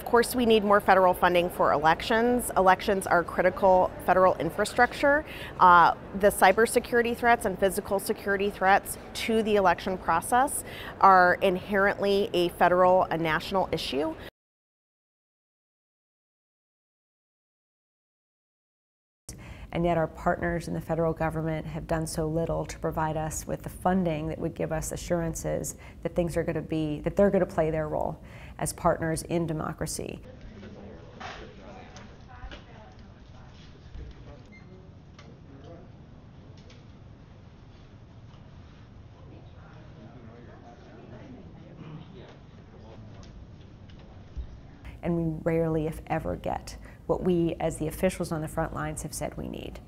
Of course, we need more federal funding for elections. Elections are critical federal infrastructure. Uh, the cybersecurity threats and physical security threats to the election process are inherently a federal a national issue. And yet our partners in the federal government have done so little to provide us with the funding that would give us assurances that things are going to be, that they're going to play their role as partners in democracy. and we rarely, if ever, get what we, as the officials on the front lines, have said we need.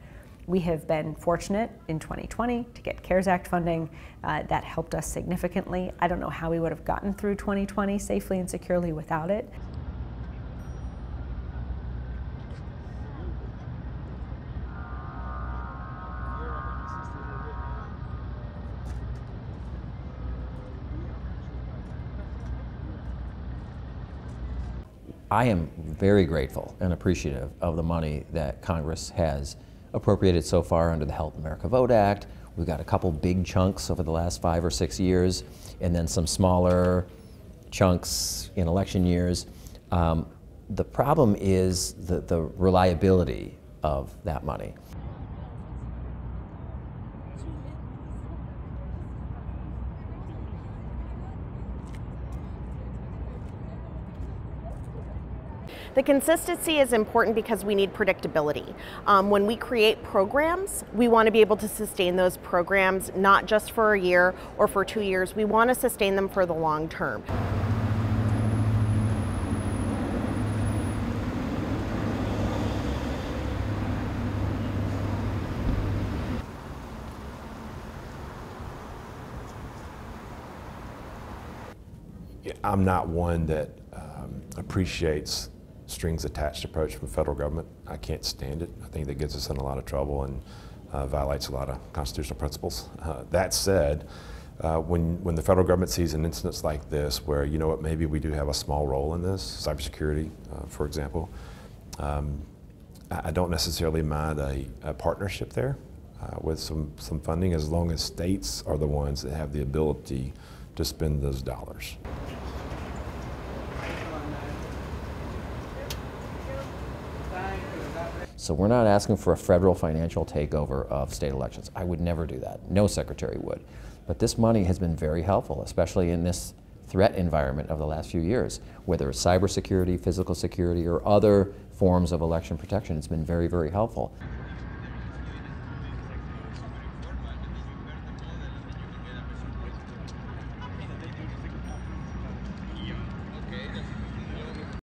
We have been fortunate in 2020 to get CARES Act funding. Uh, that helped us significantly. I don't know how we would have gotten through 2020 safely and securely without it. I am very grateful and appreciative of the money that Congress has appropriated so far under the Help America Vote Act. We've got a couple big chunks over the last five or six years, and then some smaller chunks in election years. Um, the problem is the, the reliability of that money. The consistency is important because we need predictability. Um, when we create programs, we want to be able to sustain those programs not just for a year or for two years. We want to sustain them for the long term. I'm not one that um, appreciates strings attached approach from federal government. I can't stand it. I think that gets us in a lot of trouble and uh, violates a lot of constitutional principles. Uh, that said, uh, when, when the federal government sees an instance like this where, you know what, maybe we do have a small role in this, cybersecurity, uh, for example, um, I don't necessarily mind a, a partnership there uh, with some, some funding as long as states are the ones that have the ability to spend those dollars. So we're not asking for a federal financial takeover of state elections. I would never do that. No secretary would. But this money has been very helpful, especially in this threat environment of the last few years, whether it's cybersecurity, physical security, or other forms of election protection. It's been very, very helpful.